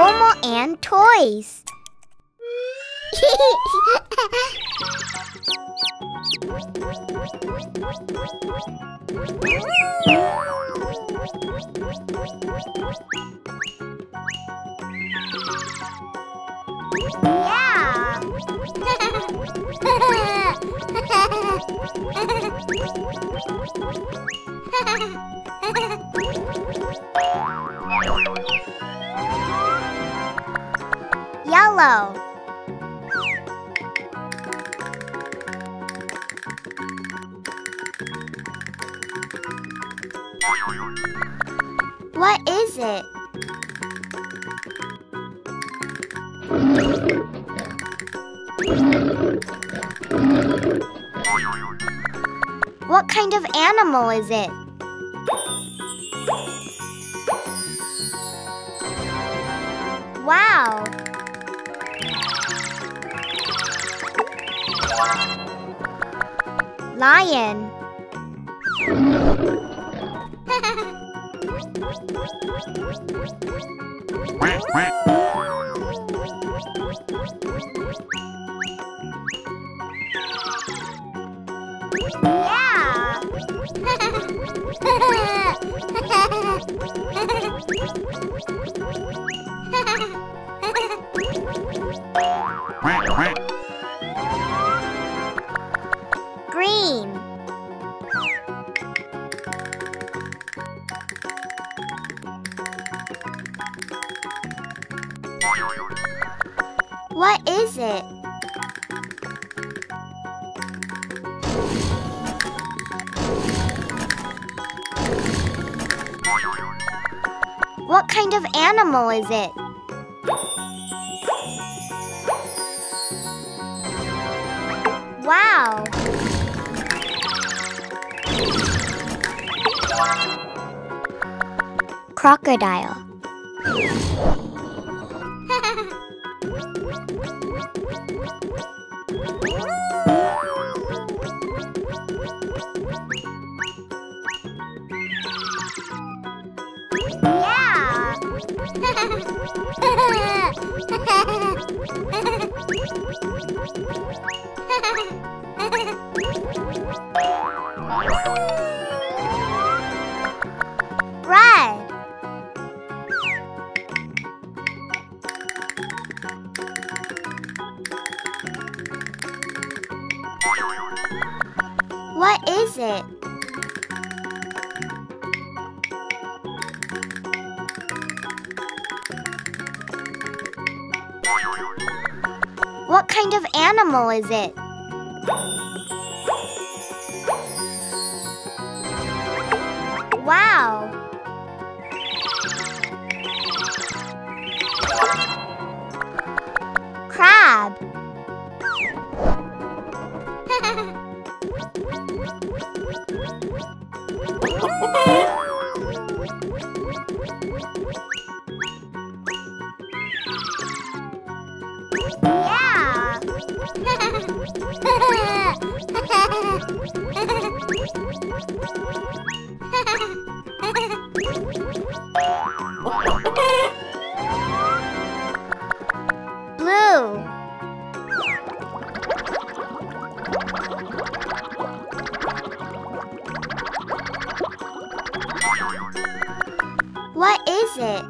Como and toys. yeah. Yellow. What is it? What kind of animal is it? Wow! Lion. Yeah! What is it? What kind of animal is it? Wow! Crocodile. yeah! What is it? What kind of animal is it? Wow! Crab. is it?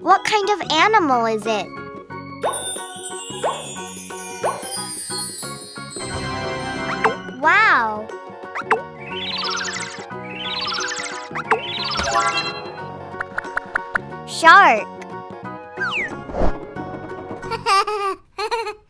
What kind of animal is it? Wow! Shark!